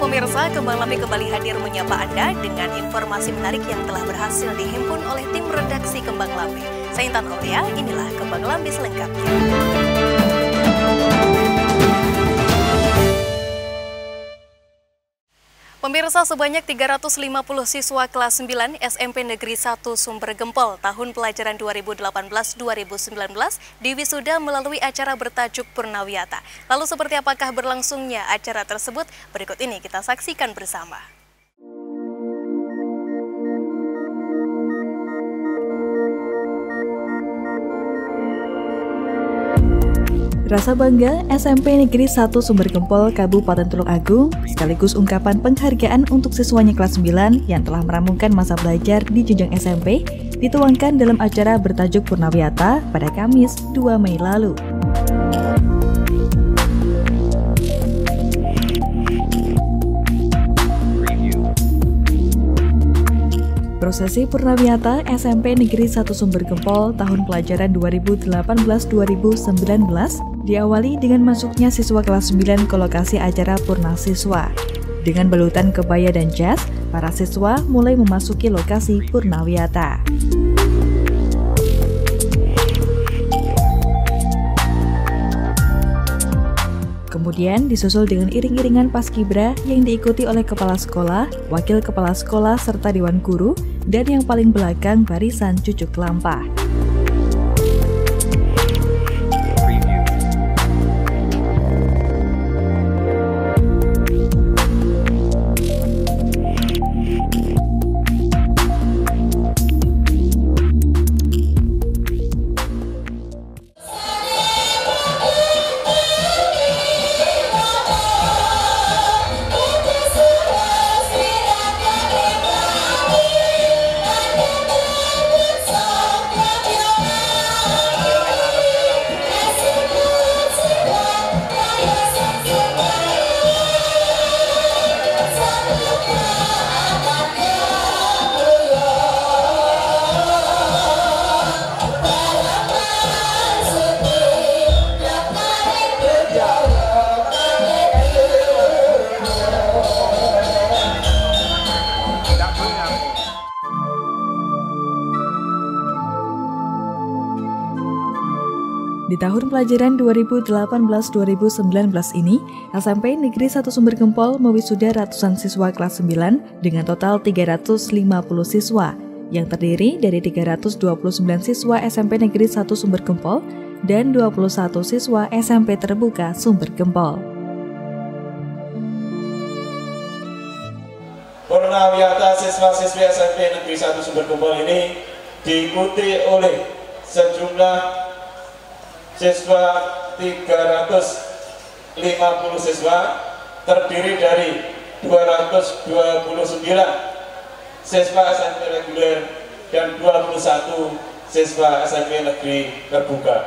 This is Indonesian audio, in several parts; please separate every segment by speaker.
Speaker 1: Pemirsa, Kembang Lambi kembali hadir menyapa Anda dengan informasi menarik yang telah berhasil dihimpun oleh tim redaksi Kembang Lambi. Saya Intan Aulia, inilah Kembang Lambi selengkapnya. Pemirsa sebanyak 350 siswa kelas 9 SMP Negeri 1 Sumber Gempol tahun pelajaran 2018-2019 diwisuda melalui acara bertajuk Purnawiyata. Lalu seperti apakah berlangsungnya acara tersebut? Berikut ini kita saksikan bersama.
Speaker 2: Rasa bangga SMP Negeri 1 Sumber Gempol Kabupaten Tulung Agung sekaligus ungkapan penghargaan untuk siswanya kelas 9 yang telah meramungkan masa belajar di jenjang SMP dituangkan dalam acara bertajuk Purnawiyata pada Kamis 2 Mei lalu. Prosesi Purnawiyata SMP Negeri 1 Sumber Gempol tahun pelajaran 2018-2019 diawali dengan masuknya siswa kelas 9 ke lokasi acara Purna Siswa. Dengan balutan kebaya dan jas, para siswa mulai memasuki lokasi Purnawiyata. Kemudian disusul dengan iring-iringan paskibra yang diikuti oleh kepala sekolah, wakil kepala sekolah, serta dewan guru, dan yang paling belakang barisan cucuk lampah. Tahun pelajaran 2018-2019 ini, SMP Negeri 1 Sumber Gempol mewisuda ratusan siswa kelas 9 dengan total 350 siswa, yang terdiri dari 329 siswa SMP Negeri 1 Sumber Gempol dan 21 siswa SMP Terbuka Sumber Gempol.
Speaker 3: Purnawiyata siswa-siswi SMP Negeri 1 Sumber Gempol ini diikuti oleh sejumlah siswa 350 siswa terdiri dari 229 siswa SMP reguler dan 21 siswa SMP negeri terbuka.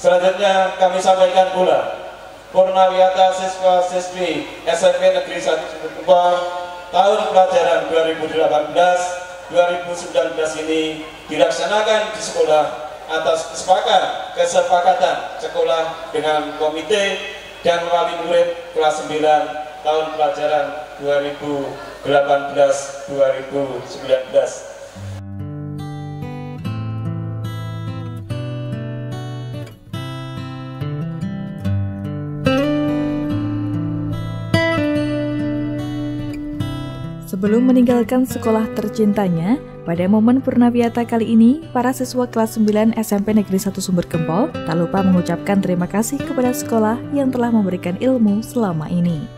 Speaker 3: Selanjutnya kami sampaikan pula Purnawiyata siswa-siswi SMP Negeri 1 Sumberkumpul tahun pelajaran 2018-2019 ini dilaksanakan di sekolah atas kesepakatan kesepakatan sekolah dengan komite dan wali murid kelas 9 tahun pelajaran 2018-2019.
Speaker 2: Sebelum meninggalkan sekolah tercintanya, pada momen Purnawiyata kali ini, para siswa kelas 9 SMP Negeri 1 Sumber Gempol tak lupa mengucapkan terima kasih kepada sekolah yang telah memberikan ilmu selama ini.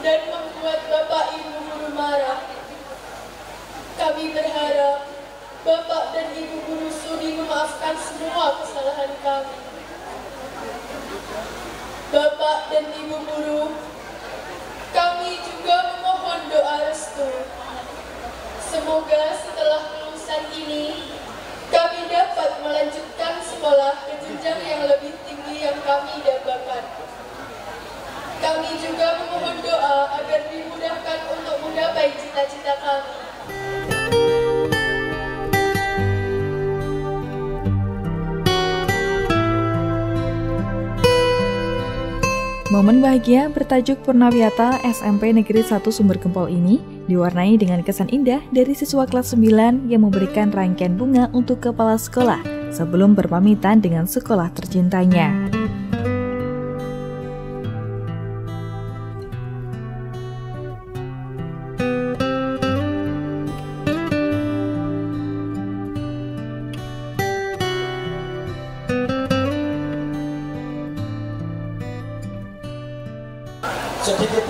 Speaker 4: Dan membuat Bapak Ibu guru marah. Kami berharap Bapak dan Ibu guru sudi memaafkan semua kesalahan kami. Bapak dan Ibu guru, kami juga memohon doa restu. Semoga setelah kelulusan ini, kami dapat melanjutkan sekolah ke jenjang yang lebih tinggi yang kami dapatkan. Kami juga memohon doa agar dimudahkan untuk menggapai cita-cita kami.
Speaker 2: Momen bahagia bertajuk Purnawiyata SMP Negeri 1 Sumber Gempol ini diwarnai dengan kesan indah dari siswa kelas 9 yang memberikan rangkaian bunga untuk kepala sekolah sebelum berpamitan dengan sekolah tercintanya.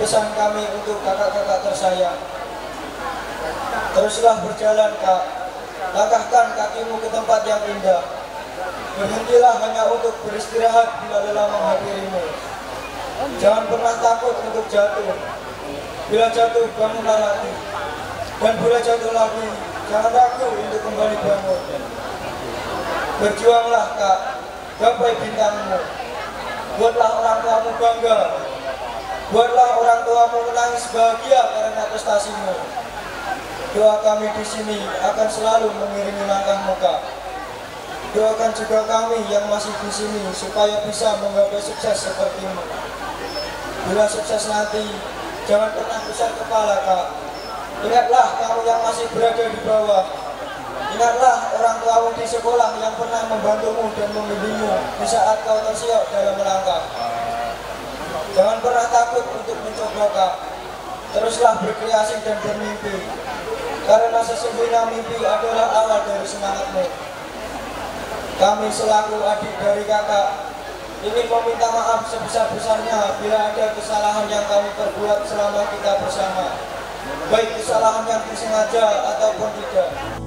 Speaker 5: Pesan kami untuk kakak-kakak tersayang. Teruslah berjalan kak, langkahkan kakimu ke tempat yang indah. Berhentilah hanya untuk beristirahat bila lelah menghampirimu. Jangan pernah takut untuk jatuh. Bila jatuh, bangunlah lagi. Dan bila jatuh lagi, jangan ragu untuk kembali bangun. Berjuanglah kak, gapai bintangmu. Buatlah orang tuamu bangga Buatlah orang tuamu menangis bahagia karena prestasimu. Doa kami di sini akan selalu mengiringi langkahmu, Kak. Doakan juga kami yang masih di sini supaya bisa menggapai sukses sepertimu. Bila sukses nanti, jangan pernah besar kepala, Kak. Ingatlah kamu yang masih berada di bawah. Ingatlah orang tuamu di sekolah yang pernah membantumu dan membimbingmu di saat kau tersiok dalam melangkah. Jangan pernah takut untuk mencoba kak. Teruslah berkreasi dan bermimpi. Karena sesungguhnya mimpi adalah awal dari semangatmu. Kami selaku adik dari kakak ingin meminta maaf sebesar-besarnya bila ada kesalahan yang kami perbuat selama kita bersama. Baik kesalahan yang disengaja ataupun tidak.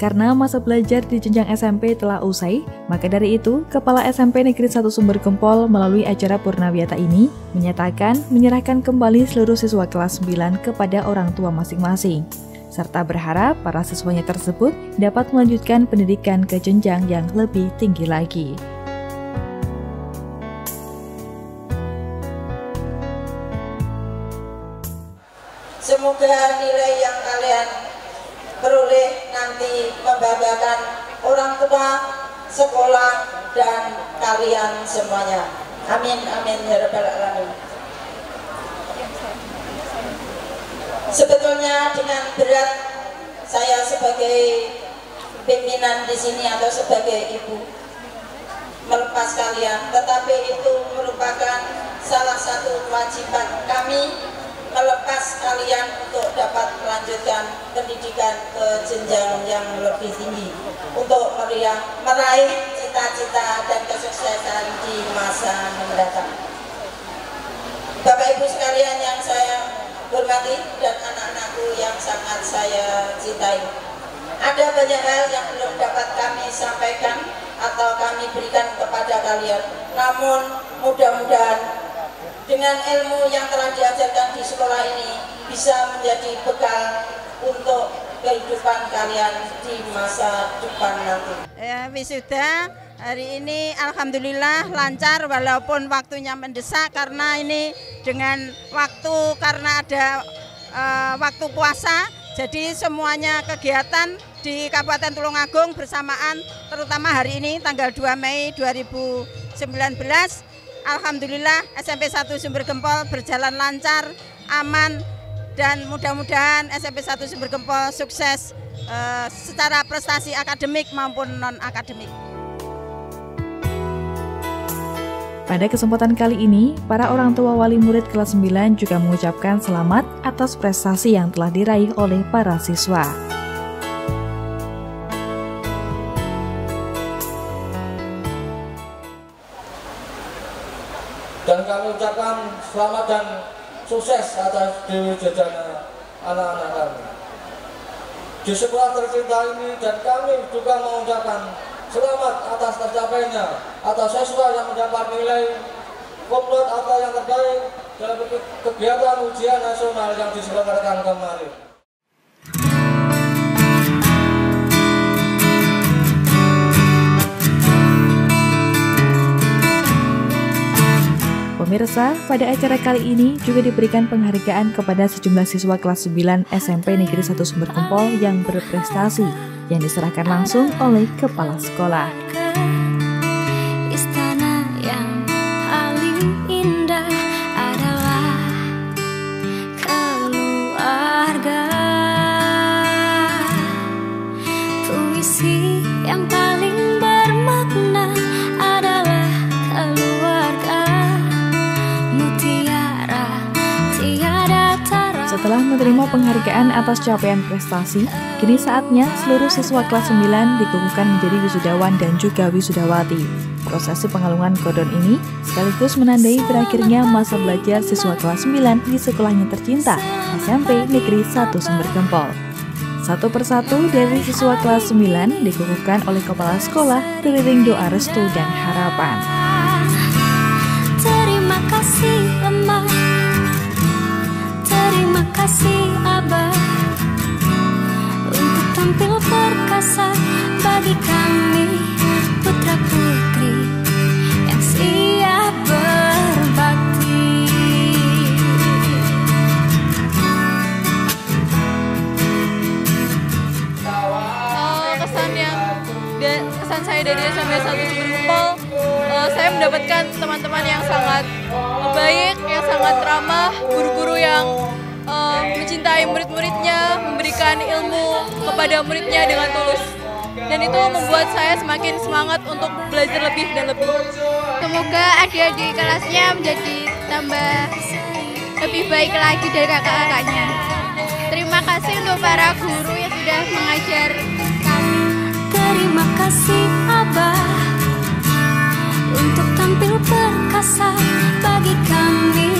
Speaker 2: Karena masa belajar di jenjang SMP telah usai, maka dari itu, Kepala SMP Negeri 1 Sumber Gempol melalui acara Purnawiyata ini menyatakan menyerahkan kembali seluruh siswa kelas 9 kepada orang tua masing-masing, serta berharap para siswanya tersebut dapat melanjutkan pendidikan ke jenjang yang lebih tinggi lagi.
Speaker 6: Semoga nilai yang kalian peroleh nanti membanggakan orang tua, sekolah, dan kalian semuanya. Amin, amin, ya rabbal alamin. Sebetulnya dengan berat saya sebagai pimpinan di sini atau sebagai ibu melepas kalian, tetapi itu merupakan salah satu kewajiban kami melepas kalian untuk dapat melanjutkan pendidikan ke jenjang yang lebih tinggi untuk meriah, meraih cita-cita dan kesuksesan di masa mendatang. Bapak Ibu sekalian yang saya hormati dan anak-anakku yang sangat saya cintai. Ada banyak hal yang belum dapat kami sampaikan atau kami berikan kepada kalian. Namun mudah-mudahan dengan ilmu yang telah diajarkan di sekolah ini bisa menjadi bekal untuk kehidupan kalian di masa depan nanti.
Speaker 7: Ya, wisuda hari ini alhamdulillah lancar walaupun waktunya mendesak karena ini dengan waktu karena ada uh, waktu puasa jadi semuanya kegiatan di Kabupaten Tulungagung bersamaan terutama hari ini tanggal 2 Mei 2019 Alhamdulillah SMP 1 Sumber Gempol berjalan lancar, aman, dan mudah-mudahan SMP 1 Sumber Gempol sukses uh, secara prestasi akademik maupun non-akademik.
Speaker 2: Pada kesempatan kali ini, para orang tua wali murid kelas 9 juga mengucapkan selamat atas prestasi yang telah diraih oleh para siswa.
Speaker 8: Dan kami ucapkan selamat dan sukses atas Dewi Jajana anak-anak kami. Di sekolah tercinta ini dan kami juga mengucapkan selamat atas tercapainya atas siswa yang mendapat nilai komplit atau yang terbaik dalam kegiatan ujian nasional yang diselenggarakan kemarin.
Speaker 2: Pemirsa, pada acara kali ini juga diberikan penghargaan kepada sejumlah siswa kelas 9 SMP Negeri 1 Sumber Kempol yang berprestasi yang diserahkan langsung oleh kepala sekolah. Menerima penghargaan atas capaian prestasi, kini saatnya seluruh siswa kelas 9 dikukuhkan menjadi wisudawan dan juga wisudawati. Prosesi pengalungan kodon ini sekaligus menandai berakhirnya masa belajar siswa kelas 9 di sekolahnya tercinta, SMP Negeri 1 Sumber Gempol. Satu persatu dari siswa kelas 9 dikukuhkan oleh kepala sekolah teriring doa restu dan harapan.
Speaker 9: Bagi
Speaker 10: uh, Kesan saya dari SMP 1 Sumber uh, saya mendapatkan teman-teman yang sangat baik, yang sangat ramah, guru-guru yang mencintai murid-muridnya, memberikan ilmu kepada muridnya dengan tulus. Dan itu membuat saya semakin semangat untuk belajar lebih dan lebih.
Speaker 11: Semoga adik-adik kelasnya menjadi tambah lebih baik lagi dari kakak-kakaknya. Terima kasih untuk para guru yang sudah mengajar kami.
Speaker 9: Terima kasih Abah untuk tampil perkasa bagi kami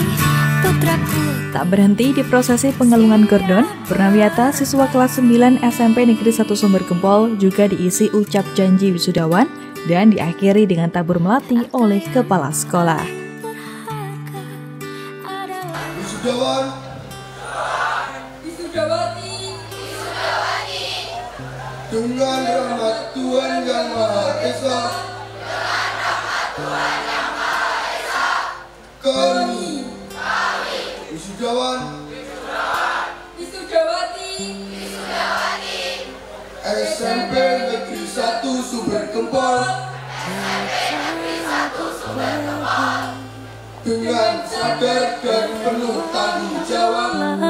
Speaker 2: Tak berhenti di prosesi pengalungan gordon, Purnawiyata siswa kelas 9 SMP Negeri 1 Sumber Gempol juga diisi ucap janji wisudawan dan diakhiri dengan tabur melati oleh kepala sekolah.
Speaker 8: Wisudawan.
Speaker 10: Wisudawati
Speaker 8: dengan rahmat Tuhan Yang Maha Esa. Kami wisudawan
Speaker 10: Wisudawati
Speaker 8: SMP Negeri 1 Sumber Gempol. Dengan sadar dan penuh tanggung jawab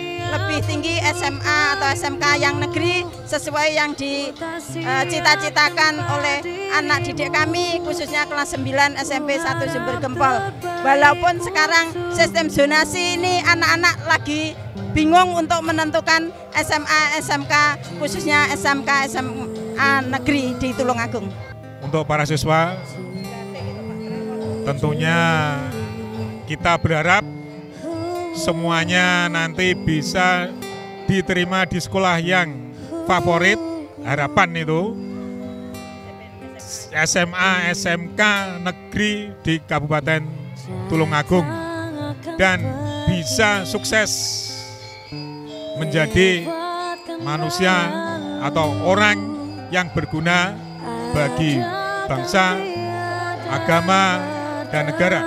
Speaker 6: lebih tinggi SMA atau SMK yang negeri sesuai yang dicita-citakan oleh anak didik kami khususnya kelas 9 SMP 1 Sumber Gempol. Walaupun sekarang sistem zonasi ini anak-anak lagi bingung untuk menentukan SMA SMK khususnya SMK SMA negeri di Tulungagung
Speaker 12: untuk para siswa tentunya kita berharap semuanya nanti bisa diterima di sekolah yang favorit, harapan itu SMA, SMK negeri di Kabupaten Tulungagung dan bisa sukses menjadi manusia atau orang yang berguna bagi bangsa, agama, dan negara.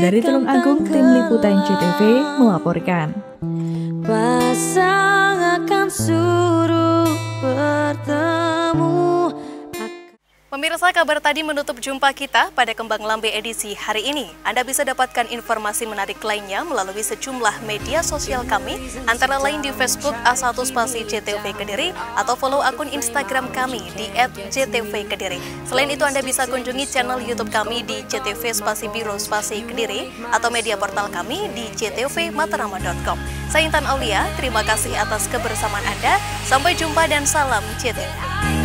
Speaker 2: Dari Tulung Agung, tim liputan CTV melaporkan.
Speaker 8: Pasang akan suruh bertemu
Speaker 1: Pemirsa kabar tadi menutup jumpa kita pada Kembang Lambe edisi hari ini. Anda bisa dapatkan informasi menarik lainnya melalui sejumlah media sosial kami, antara lain di Facebook A1 Spasi JTV Kediri atau follow akun Instagram kami di @jtv Kediri. Selain itu Anda bisa kunjungi channel YouTube kami di JTV Spasi Biro Spasi Kediri atau media portal kami di jtvmatarama.com. Saya Intan Aulia, terima kasih atas kebersamaan Anda. Sampai jumpa dan salam JTV.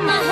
Speaker 8: 那时候